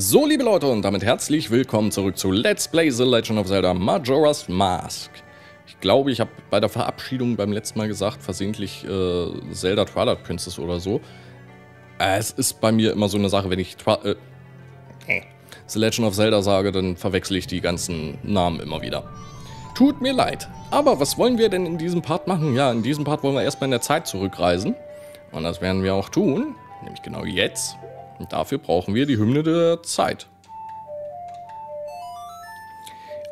So, liebe Leute, und damit herzlich willkommen zurück zu Let's Play The Legend of Zelda Majora's Mask. Ich glaube, ich habe bei der Verabschiedung beim letzten Mal gesagt, versehentlich äh, Zelda Twilight Princess oder so. Äh, es ist bei mir immer so eine Sache, wenn ich Twi äh, The Legend of Zelda sage, dann verwechsel ich die ganzen Namen immer wieder. Tut mir leid. Aber was wollen wir denn in diesem Part machen? Ja, in diesem Part wollen wir erstmal in der Zeit zurückreisen. Und das werden wir auch tun. Nämlich genau jetzt. Und dafür brauchen wir die Hymne der Zeit.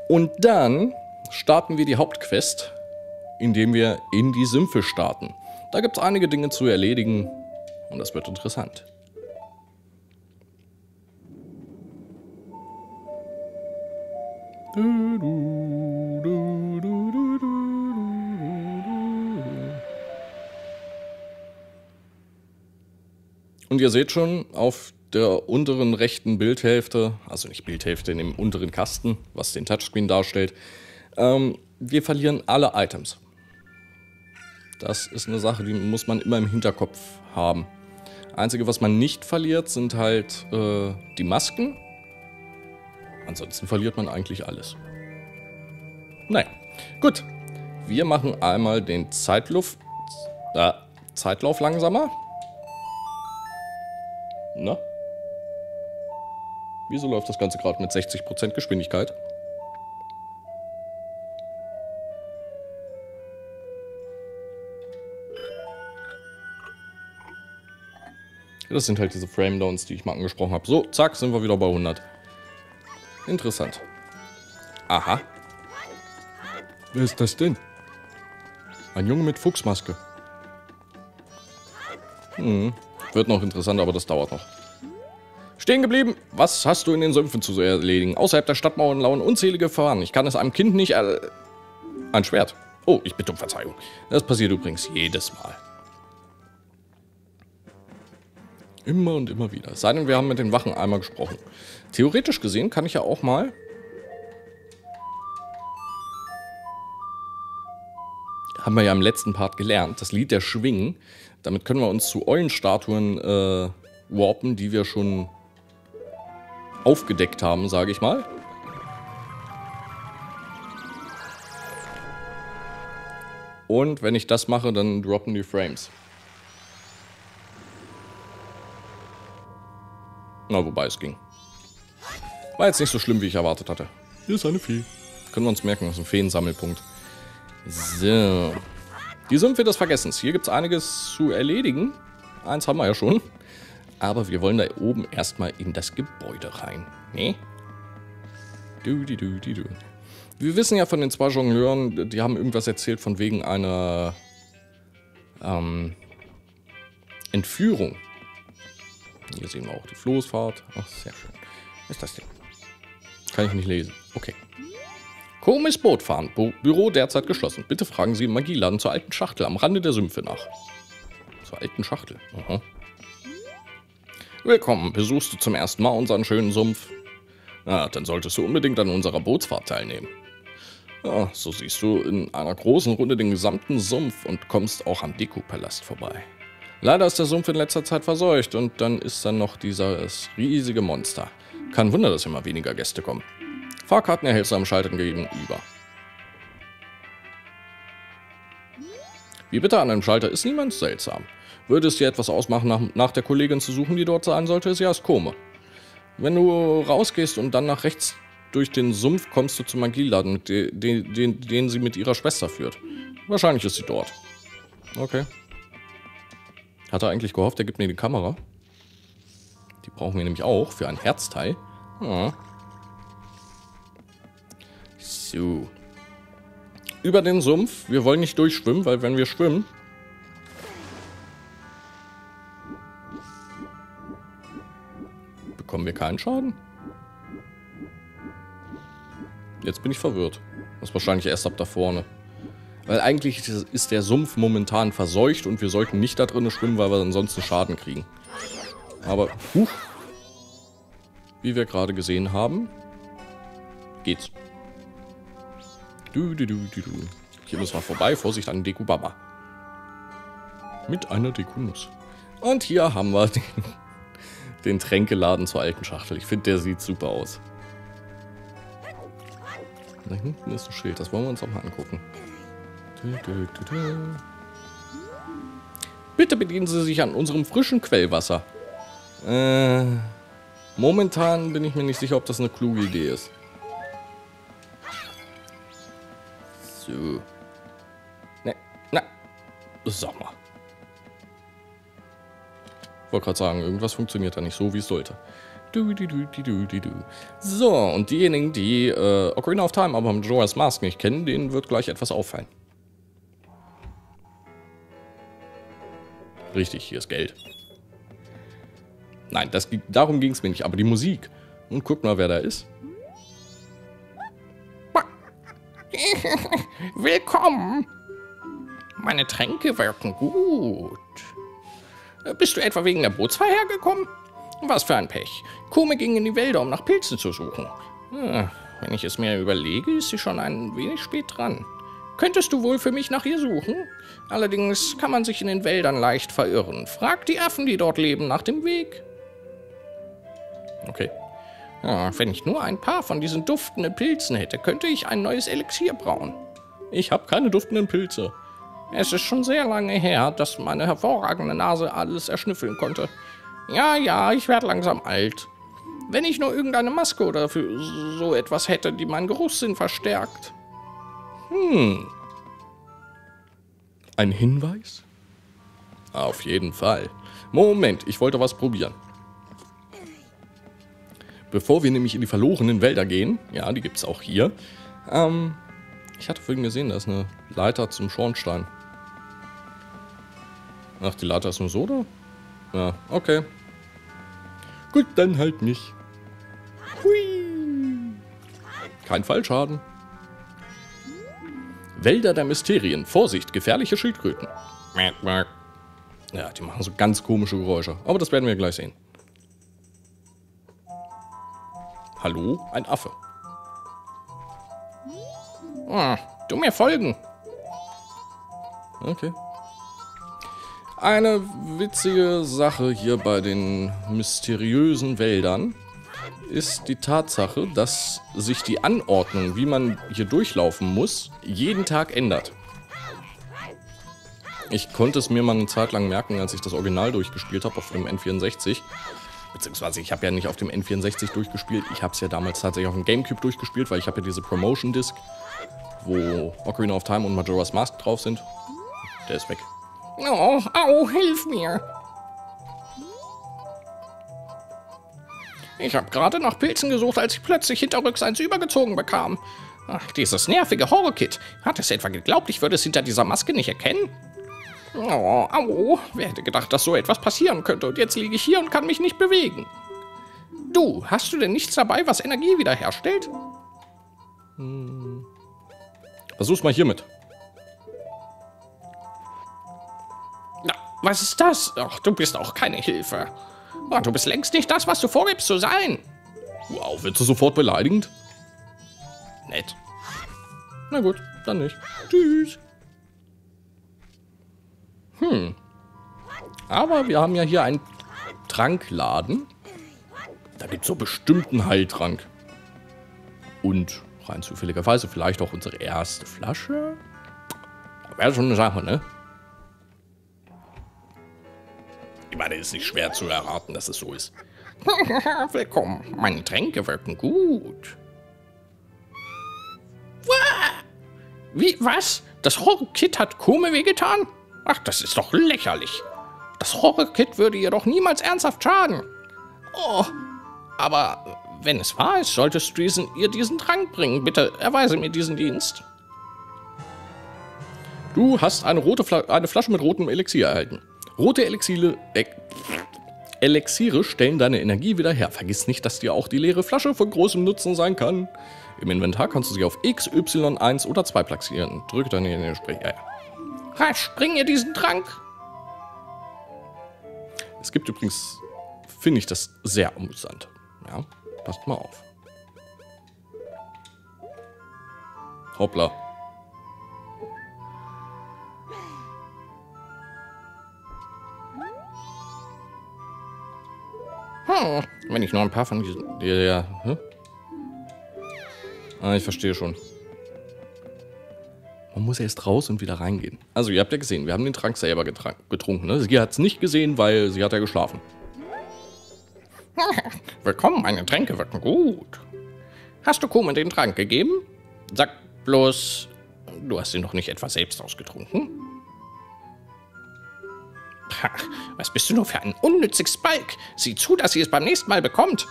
Und dann starten wir die Hauptquest, indem wir in die Sümpfe starten. Da gibt es einige Dinge zu erledigen und das wird interessant. Du, du, Und ihr seht schon auf der unteren rechten Bildhälfte, also nicht Bildhälfte, in dem unteren Kasten, was den Touchscreen darstellt, ähm, wir verlieren alle Items. Das ist eine Sache, die muss man immer im Hinterkopf haben. Einzige, was man nicht verliert, sind halt äh, die Masken. Ansonsten verliert man eigentlich alles. Naja, gut. Wir machen einmal den Zeitluft, äh, Zeitlauf langsamer. Na? Wieso läuft das Ganze gerade mit 60% Geschwindigkeit? Das sind halt diese Frame Downs, die ich mal angesprochen habe. So, zack, sind wir wieder bei 100. Interessant. Aha. Wer ist das denn? Ein Junge mit Fuchsmaske. Hm, wird noch interessanter, aber das dauert noch. Stehen geblieben. Was hast du in den Sümpfen zu erledigen? Außerhalb der Stadtmauern lauern unzählige Gefahren. Ich kann es einem Kind nicht... Äh, ein Schwert. Oh, ich bitte um Verzeihung. Das passiert übrigens jedes Mal. Immer und immer wieder. Sei denn, wir haben mit den Wachen einmal gesprochen. Theoretisch gesehen kann ich ja auch mal... Haben wir ja im letzten Part gelernt. Das Lied der Schwingen. Damit können wir uns zu Eulenstatuen äh, warpen, die wir schon aufgedeckt haben, sage ich mal. Und wenn ich das mache, dann droppen die Frames. Na, wobei es ging. War jetzt nicht so schlimm, wie ich erwartet hatte. Hier ist eine Fee. Können wir uns merken, das ist ein Feensammelpunkt. So. Die Sümpfe des Vergessens. Hier gibt es einiges zu erledigen. Eins haben wir ja schon. Aber wir wollen da oben erstmal in das Gebäude rein. Ne? Du, die, du, die, du. Wir wissen ja von den zwei Jongleuren, die haben irgendwas erzählt von wegen einer ähm, Entführung. Hier sehen wir auch die Floßfahrt. Ach, sehr schön. Was ist das denn? Kann ich nicht lesen. Okay. Komisch Boot fahren. Bo Büro derzeit geschlossen. Bitte fragen Sie im Magieladen zur alten Schachtel am Rande der Sümpfe nach. Zur alten Schachtel. Aha. Willkommen. Besuchst du zum ersten Mal unseren schönen Sumpf? Na, dann solltest du unbedingt an unserer Bootsfahrt teilnehmen. Ja, so siehst du in einer großen Runde den gesamten Sumpf und kommst auch am Deku-Palast vorbei. Leider ist der Sumpf in letzter Zeit verseucht und dann ist dann noch dieses riesige Monster. Kein Wunder, dass immer weniger Gäste kommen. Fahrkarten erhältst du am Schalter gegenüber. Wie bitte an einem Schalter ist niemand seltsam. Würde es dir etwas ausmachen, nach, nach der Kollegin zu suchen, die dort sein sollte, ist ja es Kome. Wenn du rausgehst und dann nach rechts durch den Sumpf kommst du zum Magieladen, den, den, den sie mit ihrer Schwester führt. Wahrscheinlich ist sie dort. Okay. Hat er eigentlich gehofft, er gibt mir die Kamera? Die brauchen wir nämlich auch für ein Herzteil. Ja. So. Über den Sumpf. Wir wollen nicht durchschwimmen, weil wenn wir schwimmen... Bekommen wir keinen Schaden? Jetzt bin ich verwirrt. Das ist wahrscheinlich erst ab da vorne. Weil eigentlich ist der Sumpf momentan verseucht und wir sollten nicht da drinnen schwimmen, weil wir ansonsten Schaden kriegen. Aber, huch, wie wir gerade gesehen haben, geht's. Du, du, du, du, du. Hier müssen wir vorbei. Vorsicht an Deku Baba. Mit einer Deku Nuss. Und hier haben wir den, den Tränkeladen zur alten Schachtel. Ich finde, der sieht super aus. Da hinten ist ein Schild, das wollen wir uns auch mal angucken. Bitte bedienen Sie sich an unserem frischen Quellwasser. Äh, momentan bin ich mir nicht sicher, ob das eine kluge Idee ist. So. Ne, na, sag mal. Wollte gerade sagen, irgendwas funktioniert da nicht so, wie es sollte. Du, du, du, du, du, du. So, und diejenigen, die äh, Ocarina of Time aber mit Joas Mask nicht kennen, denen wird gleich etwas auffallen. Richtig, hier ist Geld. Nein, das, darum ging es mir nicht, aber die Musik. Und guck mal, wer da ist. Willkommen. Meine Tränke wirken gut. Bist du etwa wegen der Bootsfahrt hergekommen? Was für ein Pech. Kume ging in die Wälder, um nach Pilzen zu suchen. Hm, wenn ich es mir überlege, ist sie schon ein wenig spät dran. Könntest du wohl für mich nach ihr suchen? Allerdings kann man sich in den Wäldern leicht verirren. Frag die Affen, die dort leben, nach dem Weg. Okay. Ja, wenn ich nur ein paar von diesen duftenden Pilzen hätte, könnte ich ein neues Elixier brauen. Ich habe keine duftenden Pilze. Es ist schon sehr lange her, dass meine hervorragende Nase alles erschnüffeln konnte. Ja, ja, ich werde langsam alt. Wenn ich nur irgendeine Maske oder für so etwas hätte, die meinen Geruchssinn verstärkt. Hm. Ein Hinweis? Auf jeden Fall. Moment, ich wollte was probieren. Bevor wir nämlich in die verlorenen Wälder gehen, ja, die gibt es auch hier, ähm, ich hatte vorhin gesehen, da ist eine Leiter zum Schornstein. Ach, die Leiter ist nur so, oder? Ja, okay. Gut, dann halt nicht. Hui. Kein Fallschaden. Wälder der Mysterien. Vorsicht, gefährliche Schildkröten. Ja, die machen so ganz komische Geräusche. Aber das werden wir gleich sehen. Hallo? Ein Affe. Hm, du mir folgen. Okay. Eine witzige Sache hier bei den mysteriösen Wäldern ist die Tatsache, dass sich die Anordnung, wie man hier durchlaufen muss, jeden Tag ändert. Ich konnte es mir mal eine Zeit lang merken, als ich das Original durchgespielt habe auf dem N64. Beziehungsweise ich habe ja nicht auf dem N64 durchgespielt, ich habe es ja damals tatsächlich auf dem Gamecube durchgespielt, weil ich habe ja diese Promotion Disc, wo Ocarina of Time und Majora's Mask drauf sind. Der ist weg. Oh, au, hilf mir. Ich habe gerade nach Pilzen gesucht, als ich plötzlich hinterrücks eins übergezogen bekam. Ach, dieses nervige Horror-Kit. Hat es etwa geglaubt, ich würde es hinter dieser Maske nicht erkennen? Oh, au, wer hätte gedacht, dass so etwas passieren könnte und jetzt liege ich hier und kann mich nicht bewegen. Du, hast du denn nichts dabei, was Energie wiederherstellt? Hm. Versuch's mal hiermit. Was ist das? Ach, du bist auch keine Hilfe. Oh, du bist längst nicht das, was du vorgibst zu sein. Wow, wirst du sofort beleidigend? Nett. Na gut, dann nicht. Tschüss. Hm. Aber wir haben ja hier einen Trankladen. Da gibt es so bestimmten Heiltrank. Und rein zufälligerweise vielleicht auch unsere erste Flasche. Wäre schon eine Sache, ne? Ich meine, es ist nicht schwer zu erraten, dass es so ist. Willkommen. Meine Tränke wirken gut. Wie, was? Das Horror-Kit hat Kume wehgetan? Ach, das ist doch lächerlich. Das Horror-Kit würde ihr doch niemals ernsthaft schaden. Oh, aber wenn es wahr ist, solltest du diesen, ihr diesen Trank bringen. Bitte erweise mir diesen Dienst. Du hast eine, rote Fla eine Flasche mit rotem Elixier erhalten. Rote Elixiere, äh, Elixiere stellen deine Energie wieder her. Vergiss nicht, dass dir auch die leere Flasche von großem Nutzen sein kann. Im Inventar kannst du sie auf X, Y, 1 oder 2 platzieren. Drücke dann in den ja. Rasch, bring ihr diesen Trank. Es gibt übrigens, finde ich das sehr amüsant. Ja, passt mal auf. Hoppla. Hm, wenn ich nur ein paar von diesen... Ja, ja. Hm? Ah, ich verstehe schon. Man muss erst raus und wieder reingehen. Also, ihr habt ja gesehen, wir haben den Trank selber getrunken. Ne? Sie hat es nicht gesehen, weil sie hat ja geschlafen. Willkommen, meine Tränke wirken gut. Hast du Kumen den Trank gegeben? Sag bloß, du hast ihn noch nicht etwa selbst ausgetrunken? Ha, was bist du nur für ein unnütziges Balk? Sieh zu, dass sie es beim nächsten Mal bekommt.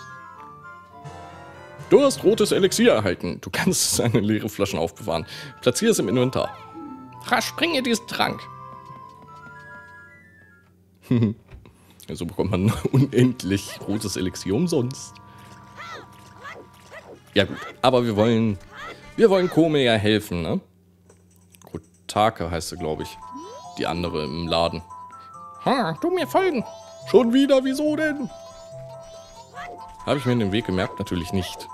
Du hast rotes Elixier erhalten. Du kannst seine leere Flaschen aufbewahren. Platziere es im Inventar. Rasch bringe diesen Trank. so bekommt man unendlich rotes Elixier umsonst. Ja gut, aber wir wollen, wir wollen Kome ja helfen, ne? Kotake heißt sie, glaube ich. Die andere im Laden. Hm, du mir folgen. Schon wieder, wieso denn? Habe ich mir den Weg gemerkt? Natürlich nicht.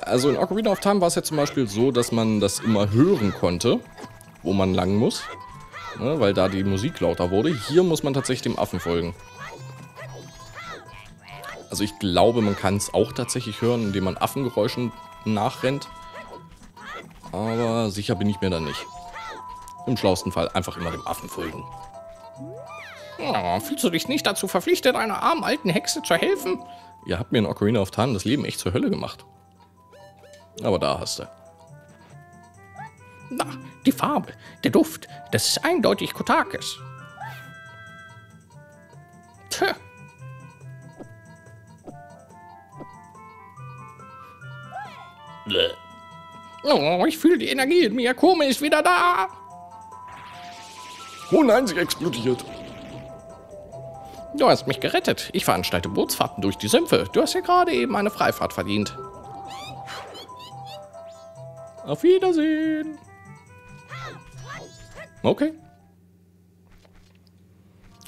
Also in Ocarina of Time war es ja zum Beispiel so, dass man das immer hören konnte, wo man lang muss. Ne, weil da die Musik lauter wurde. Hier muss man tatsächlich dem Affen folgen. Also ich glaube, man kann es auch tatsächlich hören, indem man Affengeräuschen nachrennt. Aber sicher bin ich mir da nicht. Im schlausten Fall einfach immer dem Affen folgen. Oh, fühlst du dich nicht dazu verpflichtet, einer armen alten Hexe zu helfen? Ihr habt mir in Ocarina of Time das Leben echt zur Hölle gemacht. Aber da hast du. Na, die Farbe, der Duft, das ist eindeutig Kotakis. Tja. Oh, ich fühle die Energie in mir. Kome ist wieder da. Oh nein, sie explodiert. Du hast mich gerettet. Ich veranstalte Bootsfahrten durch die Sümpfe. Du hast ja gerade eben eine Freifahrt verdient. Auf Wiedersehen. Okay.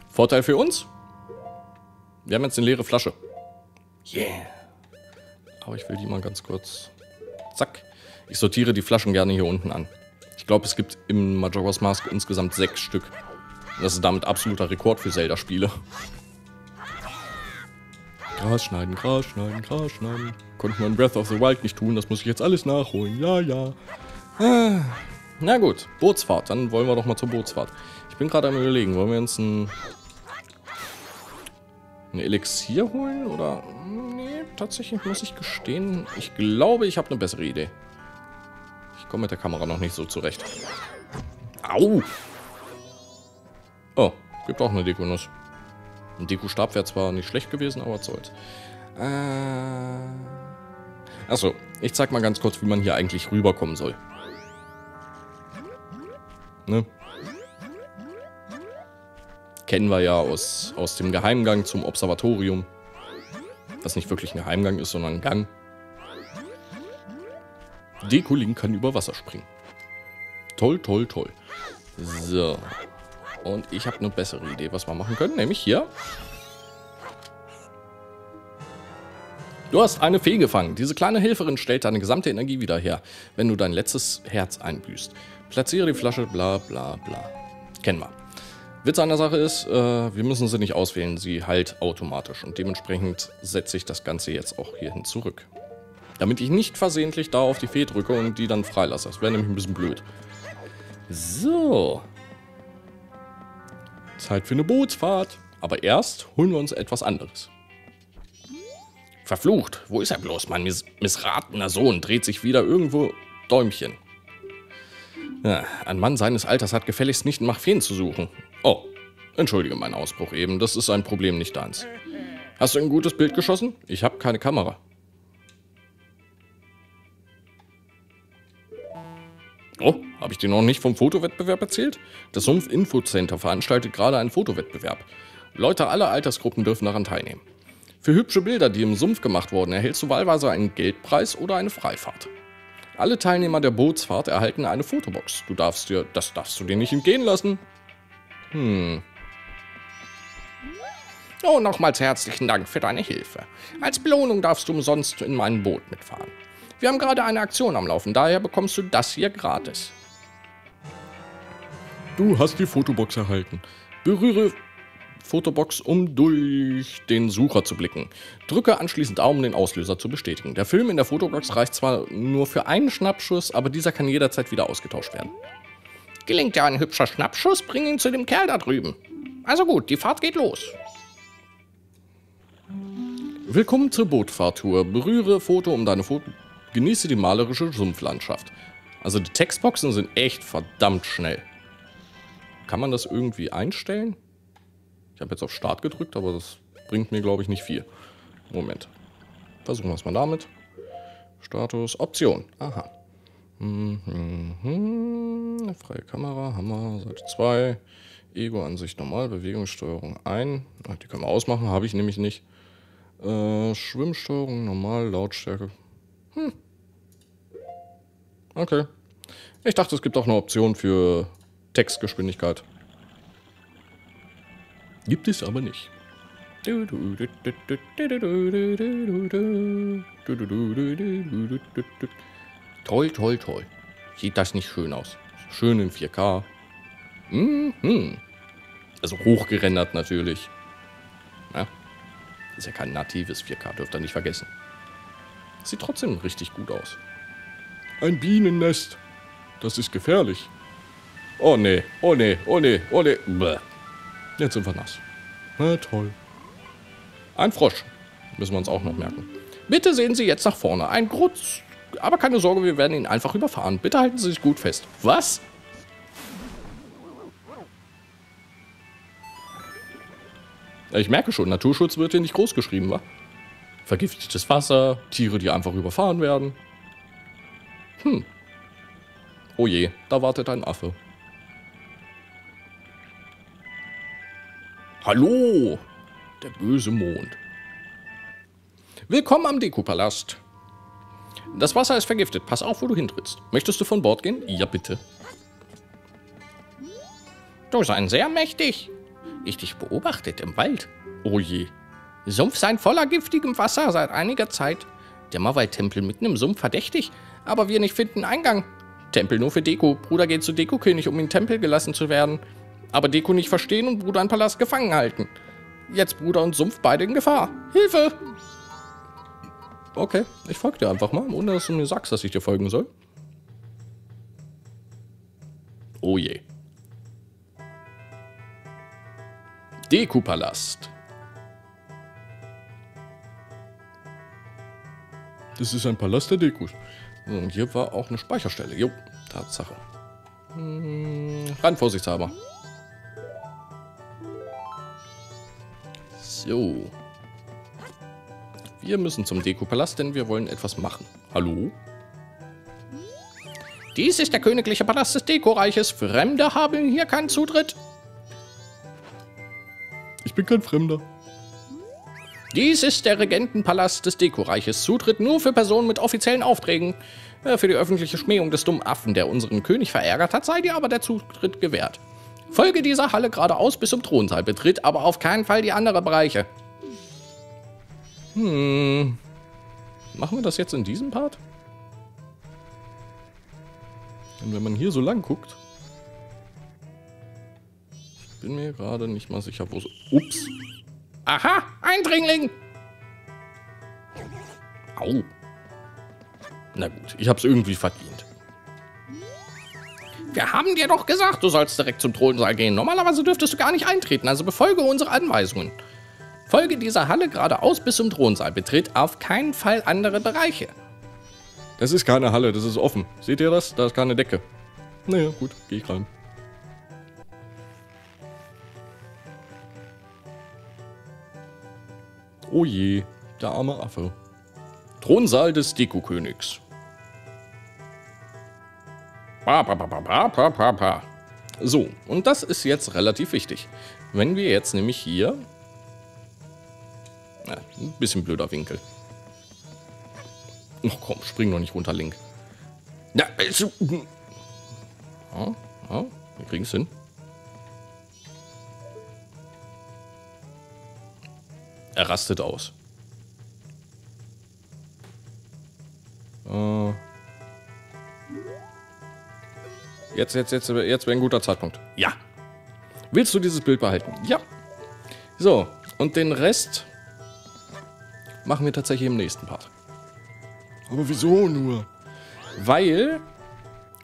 Vorteil für uns? Wir haben jetzt eine leere Flasche. Yeah. Aber ich will die mal ganz kurz... Zack. Ich sortiere die Flaschen gerne hier unten an. Ich glaube, es gibt im Majora's Mask insgesamt sechs Stück. Das ist damit absoluter Rekord für Zelda-Spiele. Gras schneiden, Gras schneiden, Gras schneiden. Konnte man Breath of the Wild nicht tun, das muss ich jetzt alles nachholen. Ja, ja. Ah. Na gut, Bootsfahrt. Dann wollen wir doch mal zur Bootsfahrt. Ich bin gerade am überlegen, wollen wir uns ein, ein Elixier holen? Oder... Nee, tatsächlich muss ich gestehen, ich glaube, ich habe eine bessere Idee. Ich komme mit der Kamera noch nicht so zurecht. Au! Oh, gibt auch eine Dekonuss. Ein Deko-Stab wäre zwar nicht schlecht gewesen, aber soll's. Äh... Achso, ich zeig mal ganz kurz, wie man hier eigentlich rüberkommen soll. Ne? Kennen wir ja aus, aus dem Geheimgang zum Observatorium. Was nicht wirklich ein Geheimgang ist, sondern ein Gang. Dekolink kann über Wasser springen. Toll, toll, toll. So. Und ich habe eine bessere Idee, was wir machen können. Nämlich hier. Du hast eine Fee gefangen. Diese kleine Helferin stellt deine gesamte Energie wieder her, wenn du dein letztes Herz einbüßt. Platziere die Flasche, bla bla bla. Kennen wir. Witz an der Sache ist, äh, wir müssen sie nicht auswählen, sie heilt automatisch. Und dementsprechend setze ich das Ganze jetzt auch hierhin zurück. Damit ich nicht versehentlich da auf die Fee drücke und die dann freilasse. Das wäre nämlich ein bisschen blöd. So. Zeit für eine Bootsfahrt. Aber erst holen wir uns etwas anderes. Verflucht, wo ist er bloß? Mein miss missratener Sohn dreht sich wieder irgendwo Däumchen. Ja, ein Mann seines Alters hat gefälligst nicht nach Feen zu suchen. Oh, entschuldige meinen Ausbruch eben, das ist ein Problem nicht deins. Hast du ein gutes Bild geschossen? Ich habe keine Kamera. Oh, habe ich dir noch nicht vom Fotowettbewerb erzählt? Das Sumpf Info Center veranstaltet gerade einen Fotowettbewerb. Leute aller Altersgruppen dürfen daran teilnehmen. Für hübsche Bilder, die im Sumpf gemacht wurden, erhältst du wahlweise einen Geldpreis oder eine Freifahrt. Alle Teilnehmer der Bootsfahrt erhalten eine Fotobox. Du darfst dir, das darfst du dir nicht entgehen lassen. Hm. Oh, nochmals herzlichen Dank für deine Hilfe. Als Belohnung darfst du umsonst in mein Boot mitfahren. Wir haben gerade eine Aktion am Laufen, daher bekommst du das hier gratis. Du hast die Fotobox erhalten. Berühre Fotobox, um durch den Sucher zu blicken. Drücke anschließend A, um den Auslöser zu bestätigen. Der Film in der Fotobox reicht zwar nur für einen Schnappschuss, aber dieser kann jederzeit wieder ausgetauscht werden. Gelingt dir ein hübscher Schnappschuss, bring ihn zu dem Kerl da drüben. Also gut, die Fahrt geht los. Willkommen zur Bootfahrtour. Berühre Foto um deine Foto. Genieße die malerische Sumpflandschaft. Also die Textboxen sind echt verdammt schnell. Kann man das irgendwie einstellen? Ich habe jetzt auf Start gedrückt, aber das bringt mir, glaube ich, nicht viel. Moment. Versuchen wir es mal damit. Status, Option. Aha. Mhm. Freie Kamera, Hammer, Seite 2. Ego-Ansicht normal, Bewegungssteuerung ein. Die können wir ausmachen, habe ich nämlich nicht. Äh, Schwimmsteuerung normal, Lautstärke. Hm. Okay. Ich dachte, es gibt auch eine Option für Textgeschwindigkeit. Gibt es aber nicht. Toll, toll, toll. Sieht das nicht schön aus? Schön in 4K. Mhm. Also hochgerendert natürlich. Ja. Ist ja kein natives 4K, dürft ihr nicht vergessen. Sieht trotzdem richtig gut aus. Ein Bienennest. Das ist gefährlich. Oh nee, oh nee, oh nee, oh nee. Bäh. Jetzt sind wir nass. Na toll. Ein Frosch. Müssen wir uns auch noch merken. Bitte sehen Sie jetzt nach vorne. Ein Grutz. Aber keine Sorge, wir werden ihn einfach überfahren. Bitte halten Sie sich gut fest. Was? Ich merke schon, Naturschutz wird hier nicht groß geschrieben, wa? Vergiftetes Wasser, Tiere, die einfach überfahren werden. Hm. Oh je, da wartet ein Affe. Hallo, der böse Mond. Willkommen am Dekopalast. Das Wasser ist vergiftet. Pass auf, wo du hintrittst. Möchtest du von Bord gehen? Ja, bitte. Du sein sehr mächtig. Ich dich beobachtet im Wald. Oh je. Sumpf sein voller giftigem Wasser seit einiger Zeit. Der Mawai-Tempel mitten im Sumpf verdächtig, aber wir nicht finden Eingang. Tempel nur für Deko. Bruder geht zu Deko-König, um in Tempel gelassen zu werden. Aber Deko nicht verstehen und Bruder einen Palast gefangen halten. Jetzt Bruder und Sumpf beide in Gefahr. Hilfe! Okay, ich folge dir einfach mal, ohne dass du mir sagst, dass ich dir folgen soll. Oh je. Deku-Palast. Das ist ein Palast der Dekus. Und hier war auch eine Speicherstelle. Jo, Tatsache. Hm, rein vorsichtshalber. So. Wir müssen zum Dekopalast, denn wir wollen etwas machen. Hallo? Dies ist der königliche Palast des Dekoreiches. Fremde haben hier keinen Zutritt. Ich bin kein Fremder. Dies ist der Regentenpalast des Dekoreiches. Zutritt nur für Personen mit offiziellen Aufträgen. Äh, für die öffentliche Schmähung des dummen Affen, der unseren König verärgert hat, sei dir aber der Zutritt gewährt. Folge dieser Halle geradeaus bis zum Thronsaal, betritt aber auf keinen Fall die anderen Bereiche. Hm. Machen wir das jetzt in diesem Part? Und wenn man hier so lang guckt. Ich bin mir gerade nicht mal sicher, wo so. Ups. Aha, Eindringling! Au. Na gut, ich hab's irgendwie verdient. Wir haben dir doch gesagt, du sollst direkt zum Thronsaal gehen. Normalerweise dürftest du gar nicht eintreten, also befolge unsere Anweisungen. Folge dieser Halle geradeaus bis zum Thronsaal. Betritt auf keinen Fall andere Bereiche. Das ist keine Halle, das ist offen. Seht ihr das? Da ist keine Decke. Naja, gut, gehe ich rein. Oh je, der arme Affe. Thronsaal des Deko-Königs. So, und das ist jetzt relativ wichtig. Wenn wir jetzt nämlich hier ja, ein bisschen blöder Winkel. Ach komm, spring doch nicht runter, Link. Ja, also. Ja, ja, wir kriegen es hin. Er rastet aus. Äh. Jetzt, jetzt, jetzt, jetzt wäre ein guter Zeitpunkt. Ja. Willst du dieses Bild behalten? Ja. So, und den Rest machen wir tatsächlich im nächsten Part. Aber wieso nur? Weil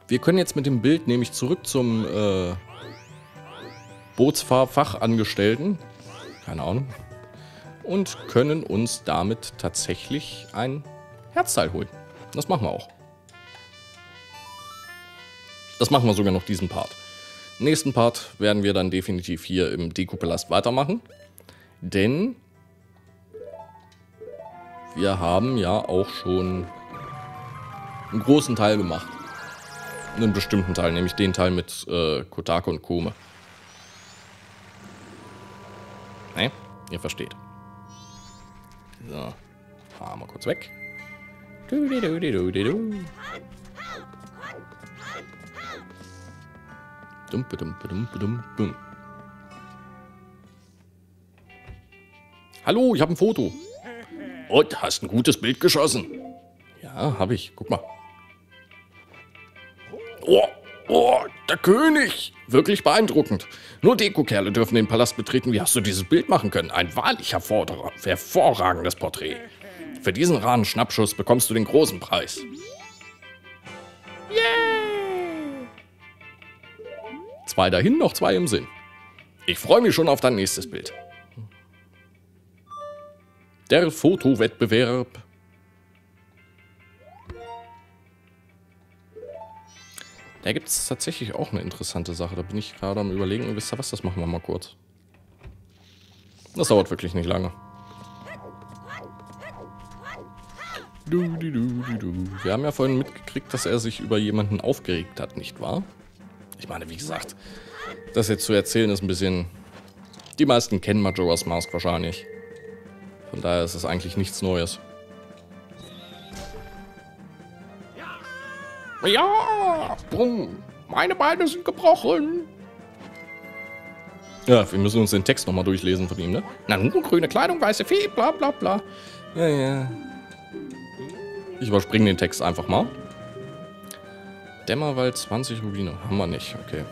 wir können jetzt mit dem Bild nämlich zurück zum äh, Bootsfahrfachangestellten, keine Ahnung, und können uns damit tatsächlich ein Herzteil holen. Das machen wir auch. Das machen wir sogar noch diesen Part. Nächsten Part werden wir dann definitiv hier im Dekupalast weitermachen. Denn wir haben ja auch schon einen großen Teil gemacht. Einen bestimmten Teil, nämlich den Teil mit äh, Kotake und Kome. Ne? Ihr versteht. So. Fahren wir kurz weg. Du, du, du, du, du, du. Hallo, ich habe ein Foto. Und hast ein gutes Bild geschossen. Ja, habe ich. Guck mal. Oh, oh, der König. Wirklich beeindruckend. Nur Dekokerle dürfen den Palast betreten. Wie hast du dieses Bild machen können? Ein wahrlich hervorragendes Porträt. Für diesen raren Schnappschuss bekommst du den großen Preis. Zwei dahin, noch zwei im Sinn. Ich freue mich schon auf dein nächstes Bild. Der Fotowettbewerb. Da gibt es tatsächlich auch eine interessante Sache. Da bin ich gerade am überlegen. Wisst ihr was, das machen wir mal kurz. Das dauert wirklich nicht lange. Wir haben ja vorhin mitgekriegt, dass er sich über jemanden aufgeregt hat, nicht wahr? Ich meine, wie gesagt, das jetzt zu erzählen ist ein bisschen... Die meisten kennen Majora's Mask wahrscheinlich. Von daher ist es eigentlich nichts Neues. Ja, bumm. Meine Beine sind gebrochen. Ja, wir müssen uns den Text nochmal durchlesen von ihm, ne? Na nun, grüne Kleidung, weiße Fee, bla bla bla. Ja, ja. Ich überspringe den Text einfach mal. Dämmerwald 20 Rubine. Haben wir nicht, okay.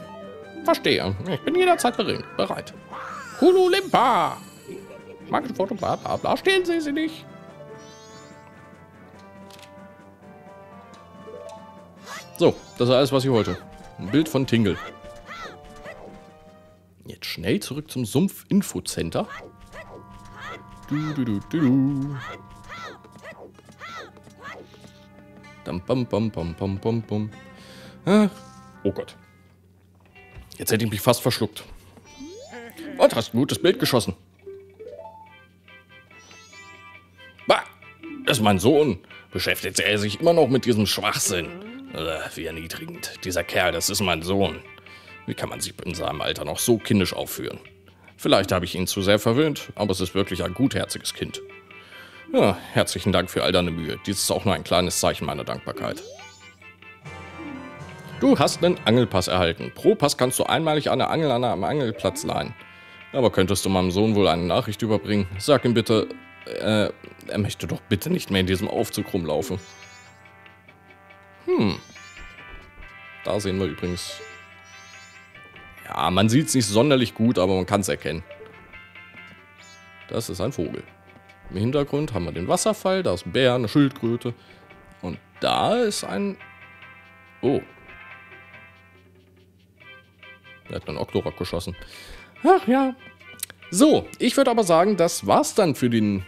Verstehe. Ich bin jederzeit bereit. Hulu Limpa. Magische Foto, bla bla bla. Stehlen Sie sie nicht. So, das ist alles, was ich wollte. Ein Bild von Tingle. Jetzt schnell zurück zum Sumpf-Info-Center. Dam, bam, bam, bam, bam, bam, bam. Oh Gott. Jetzt hätte ich mich fast verschluckt. Und hast ein gutes Bild geschossen. Bah, das ist mein Sohn. Beschäftigt er sich immer noch mit diesem Schwachsinn. Äh, wie erniedrigend. Dieser Kerl, das ist mein Sohn. Wie kann man sich in seinem Alter noch so kindisch aufführen? Vielleicht habe ich ihn zu sehr verwöhnt, aber es ist wirklich ein gutherziges Kind. Ja, herzlichen Dank für all deine Mühe. Dies ist auch nur ein kleines Zeichen meiner Dankbarkeit. Du hast einen Angelpass erhalten. Pro Pass kannst du einmalig eine Angel an einem Angelplatz leihen. Aber könntest du meinem Sohn wohl eine Nachricht überbringen? Sag ihm bitte, äh, er möchte doch bitte nicht mehr in diesem Aufzug rumlaufen. Hm. Da sehen wir übrigens... Ja, man sieht es nicht sonderlich gut, aber man kann es erkennen. Das ist ein Vogel. Im Hintergrund haben wir den Wasserfall, da ist ein Bär, eine Schildkröte. Und da ist ein... Oh. Er hat einen Octorok geschossen. Ach ja. So, ich würde aber sagen, das war's dann für den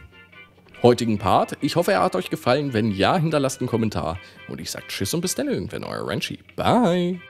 heutigen Part. Ich hoffe, er hat euch gefallen. Wenn ja, hinterlasst einen Kommentar. Und ich sage Tschüss und bis dann irgendwann, euer Renchi. Bye.